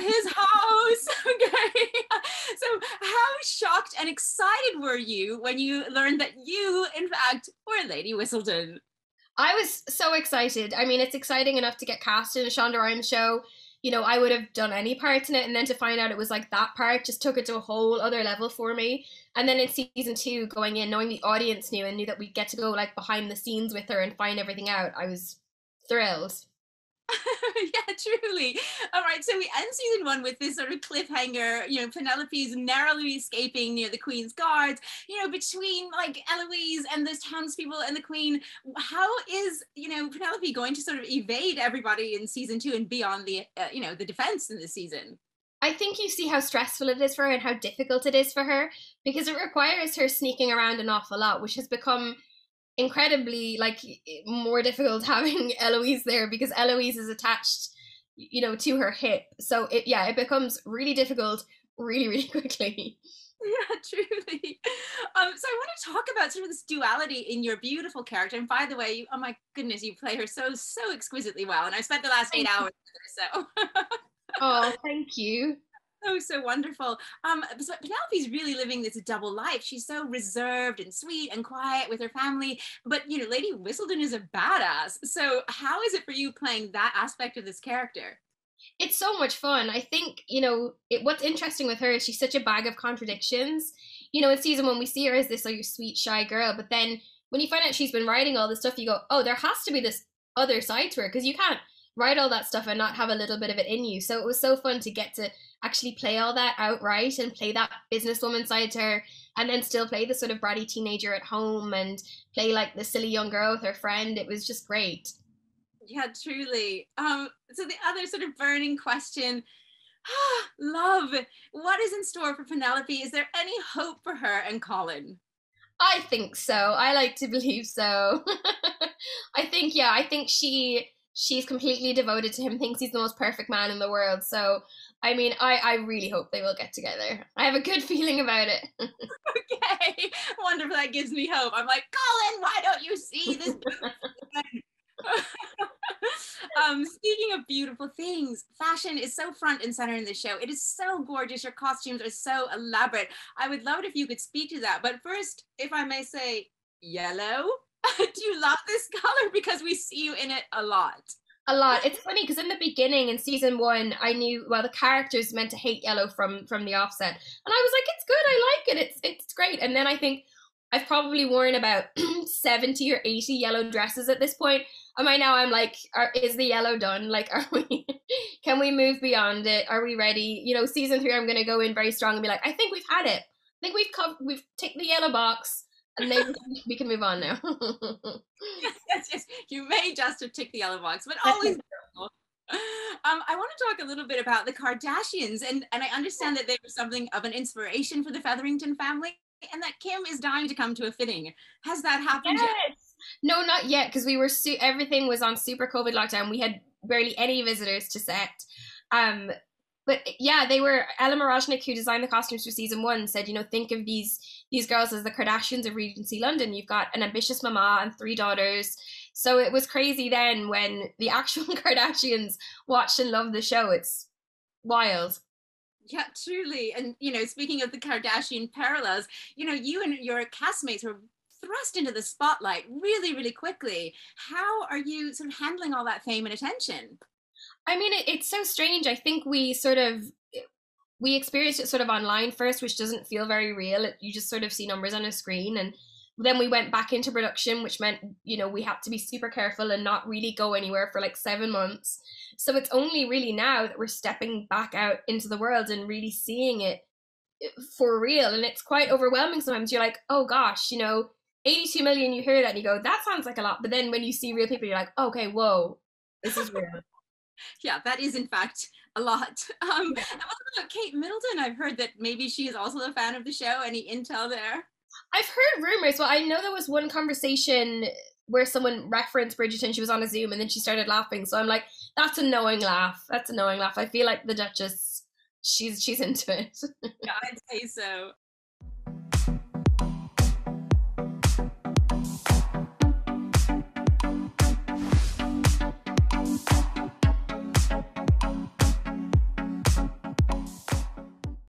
his house. okay. So, how shocked and excited were you when you learned that you, in fact, were Lady Whistledown? I was so excited. I mean, it's exciting enough to get cast in a Shonda Rhimes show. You know, I would have done any parts in it, and then to find out it was like that part just took it to a whole other level for me. And then in season two, going in, knowing the audience knew and knew that we'd get to go like behind the scenes with her and find everything out, I was thrilled. yeah, truly. All right, so we end season one with this sort of cliffhanger. You know, Penelope's narrowly escaping near the Queen's guards. You know, between like Eloise and the townspeople and the Queen. How is you know Penelope going to sort of evade everybody in season two and beyond the uh, you know the defense in this season? I think you see how stressful it is for her and how difficult it is for her because it requires her sneaking around an awful lot, which has become incredibly like more difficult having Eloise there because Eloise is attached, you know, to her hip. So it yeah, it becomes really difficult really, really quickly. Yeah, truly. Um, so I want to talk about sort of this duality in your beautiful character. And by the way, you, oh my goodness, you play her so so exquisitely well. And I spent the last eight hours with her, so. oh, thank you so so wonderful. Um, so Penelope's really living this double life. She's so reserved and sweet and quiet with her family, but you know, Lady Whistledown is a badass. So how is it for you playing that aspect of this character? It's so much fun. I think you know it, what's interesting with her is she's such a bag of contradictions. You know, in season one we see her as this like sweet shy girl, but then when you find out she's been writing all this stuff, you go, oh, there has to be this other side to her because you can't write all that stuff and not have a little bit of it in you. So it was so fun to get to actually play all that outright and play that businesswoman side to her and then still play the sort of bratty teenager at home and play like the silly young girl with her friend. It was just great. Yeah, truly. Um, so the other sort of burning question love what is in store for penelope is there any hope for her and colin i think so i like to believe so i think yeah i think she she's completely devoted to him thinks he's the most perfect man in the world so I mean, I, I really hope they will get together. I have a good feeling about it. okay, wonderful. That gives me hope. I'm like, Colin, why don't you see this? um, speaking of beautiful things, fashion is so front and center in the show. It is so gorgeous. Your costumes are so elaborate. I would love it if you could speak to that. But first, if I may say, yellow. Do you love this color? Because we see you in it a lot a lot. It's funny because in the beginning in season one, I knew well the characters meant to hate yellow from from the offset, and I was like, it's good, I like it, it's it's great. And then I think I've probably worn about seventy or eighty yellow dresses at this point. Am I now? I'm like, are, is the yellow done? Like, are we? can we move beyond it? Are we ready? You know, season three, I'm going to go in very strong and be like, I think we've had it. I think we've covered, we've ticked the yellow box and then we can move on now. yes, yes, yes. You may just have ticked the yellow box, but always Um, I want to talk a little bit about the Kardashians, and, and I understand that they were something of an inspiration for the Featherington family, and that Kim is dying to come to a fitting. Has that happened yes. yet? No, not yet, because we were su- everything was on super COVID lockdown. We had barely any visitors to set. Um, but yeah, they were Ellen Mirojnick, who designed the costumes for season one, said, you know, think of these these girls as the Kardashians of Regency London. You've got an ambitious mama and three daughters. So it was crazy then when the actual Kardashians watched and loved the show. It's wild. Yeah, truly. And you know, speaking of the Kardashian parallels, you know, you and your castmates were thrust into the spotlight really, really quickly. How are you sort of handling all that fame and attention? I mean, it, it's so strange. I think we sort of we experienced it sort of online first, which doesn't feel very real. It, you just sort of see numbers on a screen, and then we went back into production, which meant you know we had to be super careful and not really go anywhere for like seven months. So it's only really now that we're stepping back out into the world and really seeing it eh, for real, and it's quite overwhelming. Sometimes you're like, oh gosh, you know, 82 million. You hear that and you go, that sounds like a lot, but then when you see real people, you're like, okay, whoa, this is real yeah, that is in fact a lot. Um, yeah. about Kate Middleton? I've heard that maybe she is also a fan of the show. Any intel there? I've heard rumors. Well, I know there was one conversation where someone referenced Bridgerton. She was on a Zoom and then she started laughing. So I'm like, that's a knowing laugh. That's a knowing laugh. I feel like the Duchess she's she's into it. yeah, I'd say so.